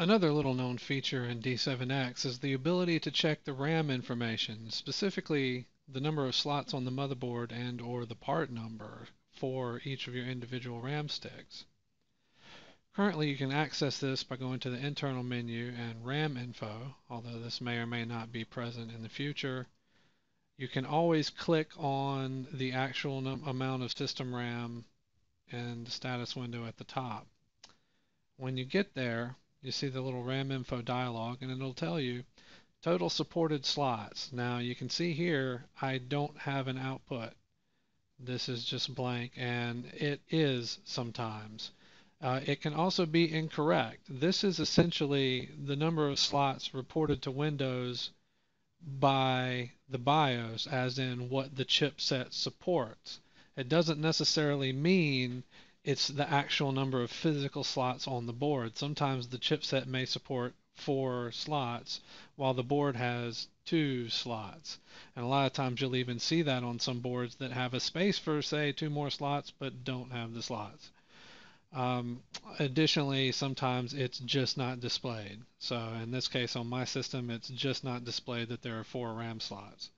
Another little known feature in D7X is the ability to check the RAM information, specifically the number of slots on the motherboard and or the part number for each of your individual RAM sticks. Currently you can access this by going to the internal menu and RAM info, although this may or may not be present in the future. You can always click on the actual amount of system RAM in the status window at the top. When you get there, you see the little RAM info dialog and it'll tell you total supported slots. Now you can see here I don't have an output. This is just blank and it is sometimes. Uh, it can also be incorrect. This is essentially the number of slots reported to Windows by the BIOS, as in what the chipset supports. It doesn't necessarily mean it's the actual number of physical slots on the board. Sometimes the chipset may support four slots while the board has two slots. And a lot of times you'll even see that on some boards that have a space for, say, two more slots but don't have the slots. Um, additionally, sometimes it's just not displayed. So in this case on my system, it's just not displayed that there are four RAM slots.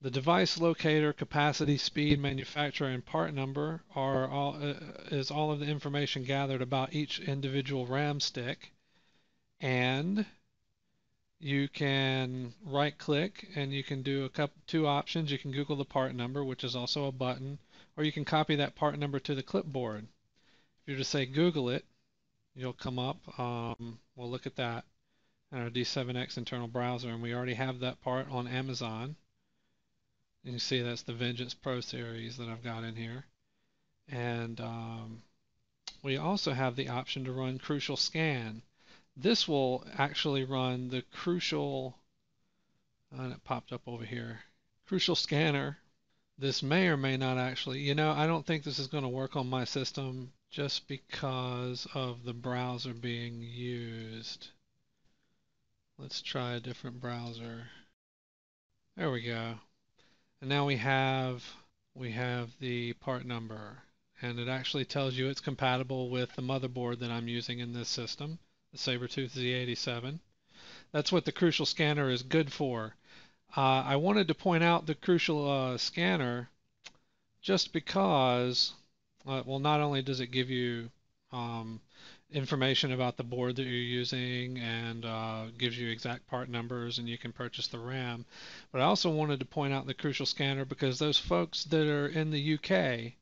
The device locator, capacity, speed, manufacturer, and part number are all, uh, is all of the information gathered about each individual RAM stick. And you can right click and you can do a couple two options. You can Google the part number, which is also a button, or you can copy that part number to the clipboard. If you just say Google it, you'll come up. Um, we'll look at that in our D7X internal browser, and we already have that part on Amazon. And you see that's the Vengeance Pro series that I've got in here. And um, we also have the option to run Crucial Scan. This will actually run the Crucial, and it popped up over here, Crucial Scanner. This may or may not actually, you know, I don't think this is going to work on my system just because of the browser being used. Let's try a different browser. There we go. And now we have we have the part number and it actually tells you it's compatible with the motherboard that I'm using in this system, the Sabertooth Z87. That's what the Crucial Scanner is good for. Uh, I wanted to point out the Crucial uh, Scanner just because, uh, well, not only does it give you um, information about the board that you're using and uh, gives you exact part numbers and you can purchase the RAM. But I also wanted to point out the Crucial Scanner because those folks that are in the UK,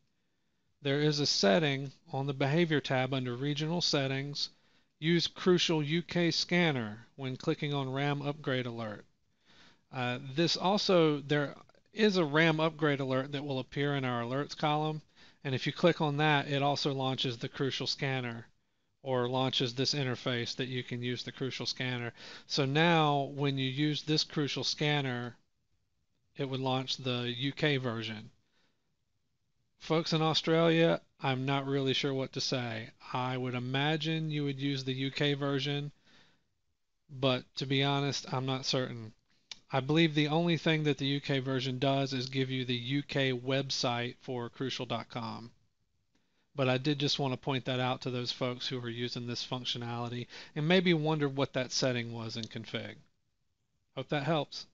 there is a setting on the Behavior tab under Regional Settings. Use Crucial UK Scanner when clicking on RAM Upgrade Alert. Uh, this also, there is a RAM Upgrade Alert that will appear in our Alerts column. And if you click on that, it also launches the Crucial Scanner or launches this interface that you can use the Crucial Scanner. So now when you use this Crucial Scanner, it would launch the UK version. Folks in Australia, I'm not really sure what to say. I would imagine you would use the UK version, but to be honest, I'm not certain. I believe the only thing that the UK version does is give you the UK website for crucial.com. But I did just want to point that out to those folks who are using this functionality and maybe wonder what that setting was in config. Hope that helps.